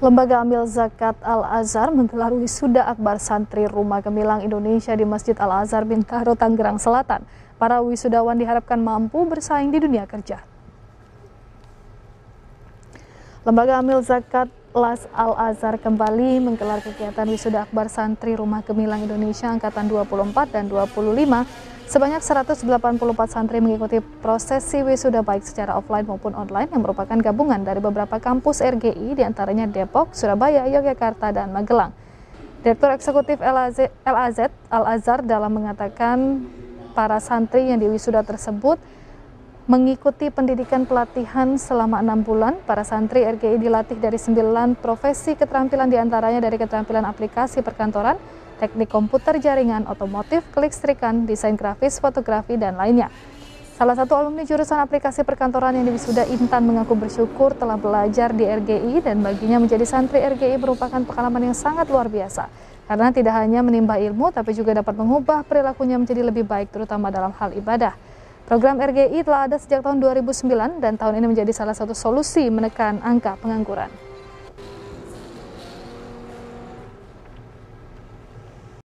Lembaga Amil Zakat Al-Azhar menggelar wisuda akbar santri Rumah Gemilang Indonesia di Masjid Al-Azhar Bintaro, Tangerang Selatan. Para wisudawan diharapkan mampu bersaing di dunia kerja. Lembaga Amil Zakat Las Al-Azhar kembali menggelar kegiatan wisuda akbar santri Rumah Gemilang Indonesia angkatan 24 dan 25 Sebanyak 184 santri mengikuti prosesi wisuda baik secara offline maupun online yang merupakan gabungan dari beberapa kampus RGI di antaranya Depok, Surabaya, Yogyakarta, dan Magelang. Direktur Eksekutif LAZ, LAZ Al-Azhar dalam mengatakan para santri yang diwisuda tersebut mengikuti pendidikan pelatihan selama enam bulan. Para santri RGI dilatih dari sembilan profesi keterampilan di antaranya dari keterampilan aplikasi perkantoran, teknik komputer jaringan, otomotif, kelistrikan, desain grafis, fotografi, dan lainnya. Salah satu alumni jurusan aplikasi perkantoran yang diwisuda Intan mengaku bersyukur telah belajar di RGI dan baginya menjadi santri RGI merupakan pengalaman yang sangat luar biasa. Karena tidak hanya menimba ilmu, tapi juga dapat mengubah perilakunya menjadi lebih baik, terutama dalam hal ibadah. Program RGI telah ada sejak tahun 2009 dan tahun ini menjadi salah satu solusi menekan angka pengangguran.